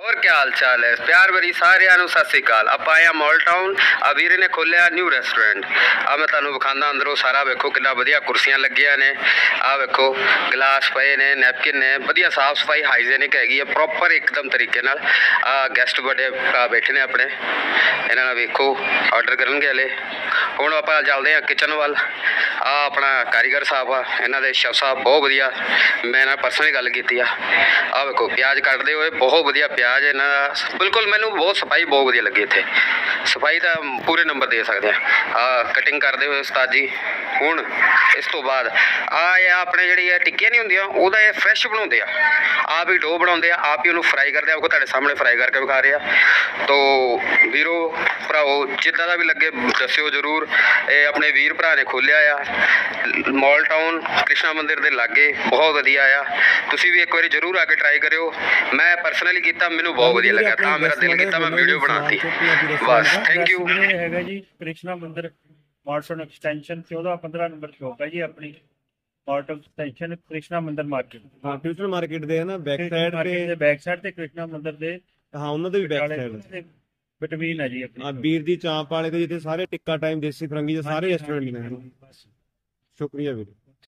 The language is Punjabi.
ਹੋਰ ਕੀ ਹਾਲ ਚਾਲ ਹੈ? ਪਿਆਰ ਭਰੀ ਸਾਰਿਆਂ ਨੂੰ ਸਤਿ ਸ੍ਰੀ ਅਕਾਲ। ਆਪਾਂ ਆਏ ਮਾਲ ਟਾਊਨ ਆ ਵੀਰੇ ਨੇ ਖੋਲਿਆ ਨਿਊ ਰੈਸਟੋਰੈਂਟ ਆ ਮੈਂ ਤੁਹਾਨੂੰ ਵਿਖਾਉਂਦਾ ਅੰਦਰੋਂ ਸਾਰਾ ਵੇਖੋ ਕਿੰਨਾ ਵਧੀਆ ਕੁਰਸੀਆਂ ਲੱਗੀਆਂ ਨੇ। ਆ ਵੇਖੋ ਗਲਾਸ ਪਏ ਨੇ ਨੈਪਕਿਨ ਨੇ, ਵਧੀਆ ਸਾਫ਼ ਸਫ਼ਾਈ ਹਾਈਜੀਨਿਕ ਹੈਗੀ ਹੈ ਪ੍ਰੋਪਰ ਇੱਕਦਮ ਤਰੀਕੇ ਨਾਲ। ਆ ਗੈਸਟ ਬੜੇ ਭਰਾ ਬੈਠੇ ਨੇ ਆਪਣੇ। ਇਹਨਾਂ ਨਾਲ ਵੇਖੋ ਆਰਡਰ ਕਰਨਗੇ ਹਲੇ। ਹੁਣ ਆਪਾਂ ਚੱਲਦੇ ਆ ਕਿਚਨ ਵੱਲ। ਆ ਆਪਣਾ ਕਾਰੀਗਰ ਸਾਹਿਬ ਆ, ਇਹਨਾਂ ਦੇ ਸ਼ੈਫ ਸਾਹਿਬ ਬਹੁਤ ਵਧੀਆ। ਮੈਂ ਨਾਲ ਪਰਸਨਲੀ ਗੱਲ ਕੀਤੀ ਆ। ਆ ਵੇਖੋ, ਪਿਆਜ਼ ਕੱਟਦੇ ਹੋਏ ਬਹੁਤ ਵਧੀਆ ਪਿਆਜ਼ ਇਹਨਾਂ ਦਾ। ਬਿਲਕੁਲ ਮੈਨੂੰ ਬਹੁਤ ਸਫ਼ਾਈ ਬਹੁਤ ਵਧੀਆ ਲੱਗੀ ਇੱਥੇ। ਸਫ਼ਾਈ ਦਾ ਪੂਰੇ ਨੰਬਰ ਦੇ ਸਕਦੇ ਆ। ਆ ਕਟਿੰਗ ਕਰਦੇ ਹੋਏ ਉਸਤਾਦ ਜੀ। ਹੁਣ ਇਸ ਤੋਂ ਬਾਅਦ ਆ ਇਹ ਆਪਣੇ ਜਿਹੜੀ ਇਹ ਟਿੱਕੀਆਂ ਨਹੀਂ ਹੁੰਦੀਆਂ ਉਹਦਾ ਇਹ ਫਰੈਸ਼ ਬਣਾਉਂਦੇ ਆ। ਆਪ ਹੀ ਡੋ ਬਣਾਉਂਦੇ ਆ ਆਪ ਹੀ ਉਹਨੂੰ ਫਰਾਈ ਕਰਦੇ ਆ। ਉਹ ਤੁਹਾਡੇ ਸਾਹਮਣੇ ਫਰਾਈ ਕਰਕੇ ਵਿਖਾ ਰਹੇ ਤੋ ਵੀਰੋ ਭਰਾਵੋ ਜਿੱਦਾਂ ਦਾ ਵੀ ਲੱਗੇ ਦੱਸਿਓ ਜਰੂਰ। ਇਹ ਆਪਣੇ ਵੀਰ ਭਰਾ ਨੇ ਖੋਲਿਆ ਆ। ਮਾਲ ਟਾਊਨ ਕ੍ਰਿਸ਼ਨਾ ਮੰਦਿਰ ਦੇ ਲਾਗੇ ਬਹੁਤ ਵਧੀਆ ਆ। ਤੁਸੀਂ ਵੀ ਇੱਕ ਵਾਰੀ ਜਰੂਰ ਆ ਕੇ ਟਰਾਈ ਕਰਿਓ। ਮੈਂ ਪਰਸਨਲੀ ਕੀਤਾ ਮੈਨੂੰ ਬਹੁਤ ਵਧੀਆ ਲੱਗਾ। ਤਾਂ ਮੇਰਾ ਦਿਲ ਕੀਤਾ ਮੈਂ ਵੀਡੀਓ ਬਣਾਤੀ। ਬਸ ਥੈਂਕ ਯੂ ਹੈਗਾ ਜੀ ਕ੍ਰਿਸ਼ਨਾ ਮੰਦਿਰ। ਮਾਰਟਨ ਐਕਸਟੈਂਸ਼ਨ 14 15 ਨੰਬਰ ਸ਼ੋਪ ਹੈ ਜੀ ਆਪਣੀ। ਮਾਰਟਨ ਐਕਸਟੈਂਸ਼ਨ ਕ੍ਰਿਸ਼ਨਾ ਮੰਦਿਰ ਮਾਰਕੀਟ ਹਾਂ ਫਿਊਚਰ ਮਾਰਕੀਟ ਦੇ ਹੈ ਨਾ ਬੈਕ ਸਾਈਡ ਤੇ ਬੈਕ ਸਾਈਡ ਤੇ ਕ੍ਰਿਸ਼ਨਾ ਮੰਦਿਰ ਦੇ ਹਾਂ ਉਹਨਾਂ ਦੇ ਵੀ ਬੈਕ ਸਾਈਡ ਬਿਟਵੀਨ ਹੈ ਜੀ ਆਪਣੀ। ਵੀਰ ਦੀ ਚਾਂਪ ਵਾਲੇ ਤੇ ਜਿੱਥੇ ਸਾਰੇ ਟਿੱਕਾ ਟਾਈਮ ਦੇਸੀ ਫਰੰਗੀ ਦੇ ਸਾਰੇ ਰੈਸਟੋਰੈਂਟ ਨੇ। ਸ਼ੁਕਰੀਆ ਵੀਰ।